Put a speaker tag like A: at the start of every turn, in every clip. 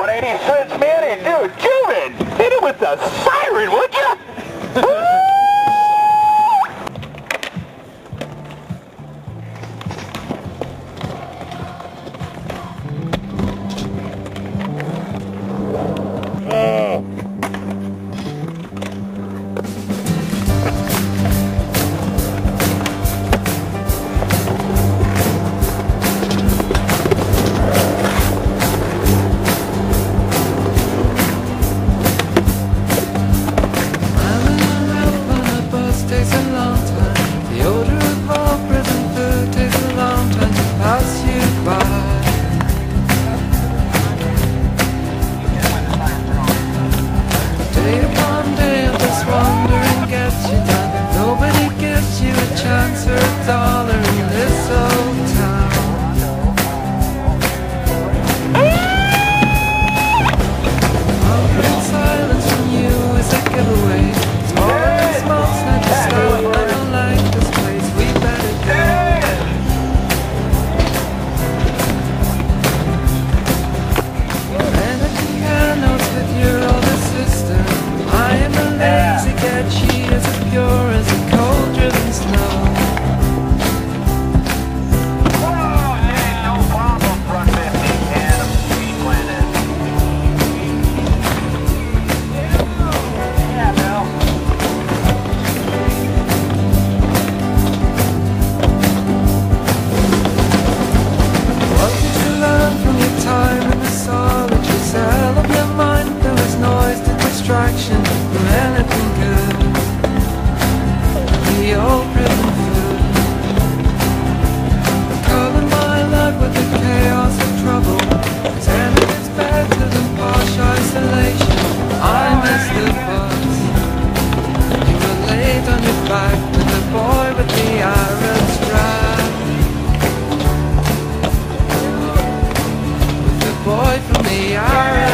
A: 180 cents, man, and dude, Juven, hit it with the siren, would ya?
B: your prison food my with the chaos trouble. It's isolation. I missed the bus You laid on your back with the boy the With the boy from the Irish.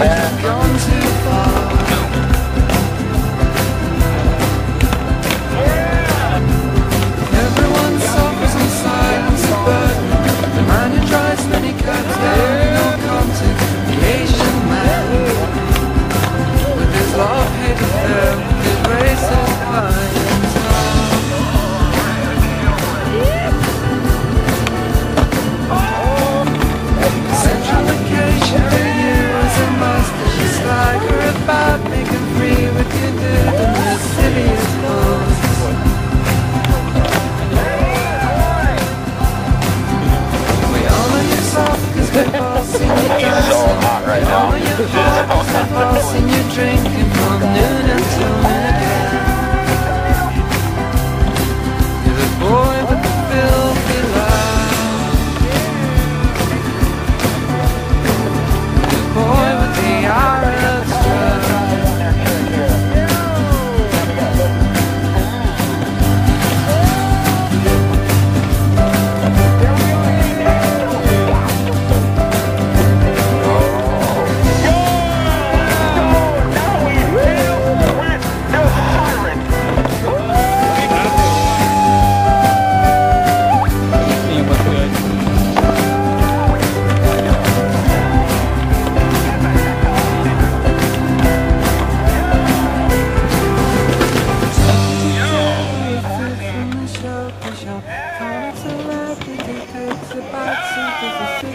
B: i've gone too far? passing you drink